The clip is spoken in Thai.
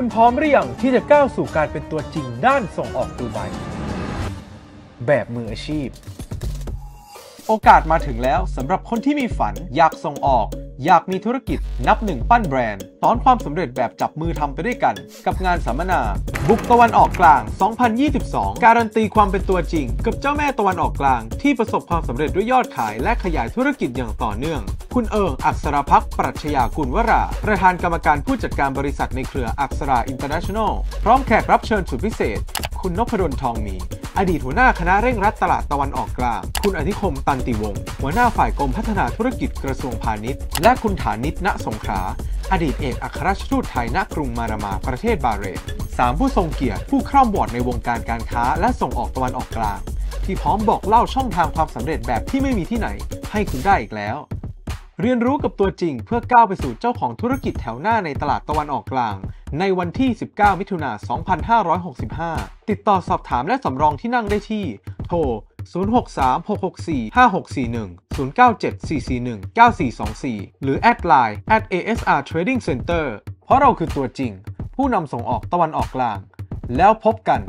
คุณพร้อมหรือยังที่จะก้าวสู่การเป็นตัวจริงด้านส่งออกดูไบแบบมืออาชีพ โอกาสมาถึงแล้วสำหรับคนที่มีฝันอยากส่งออก อยากมีธุรกิจนับหนึ่งปั้นแบรนด์สู่ความสำเร็จแบบจับมือทำไปด้วยกัน กับงานสัมมนา บุกตะวันออกกลาง 2022 การันตีความเป็นตัวจริง กับเจ้าแม่ตะวันออกกลาง ที่ประสบความสำเร็จด้วยยอดขายและขยายธุรกิจอย่างต่อเนื่อง คุณเอิงอักษรพักปรัชญากุลวรา ประธานกรรมการผู้จัดการบริษัทในเครืออักษราอินเตอร์เนชั่นแนลพร้อมแขกรับเชิญสุดพิเศษ คุณนพดลทองมี อดีตหัวหน้าคณะเร่งรัดตลาดตะวันออกกลาง คุณอธิคมตันติวงศ์หัวหน้าฝ่ายกรมพัฒนาธุรกิจกระทรวงพาณิชย์ และคุณฐานิตณสงขา อดีตเอกอัครราชทูตไทยณกรุงมานามาประเทศบาเรนสามผู้ทรงเกียรติผู้คร่ำวอดในวงการการค้าและส่งออกตะวันออกกลาง ที่พร้อมบอกเล่าช่องทางความสำเร็จแบบที่ไม่มีที่ไหน ให้คุณได้อีกแล้ว เรียนรู้กับตัวจริงเพื่อก้าวไปสู่เจ้าของธุรกิจแถวหน้าในตลาดตะวันออกกลาง ในวันที่ 19 มิถุนา2565 ติดต่อสอบถามและสำรองที่นั่งได้ที่ โทร 0636645641 0974419424 หรือแอดไลน์ at ASR Trading Center เพราะเราคือตัวจริง ผู้นำส่งออกตะวันออกกลาง แล้วพบกัน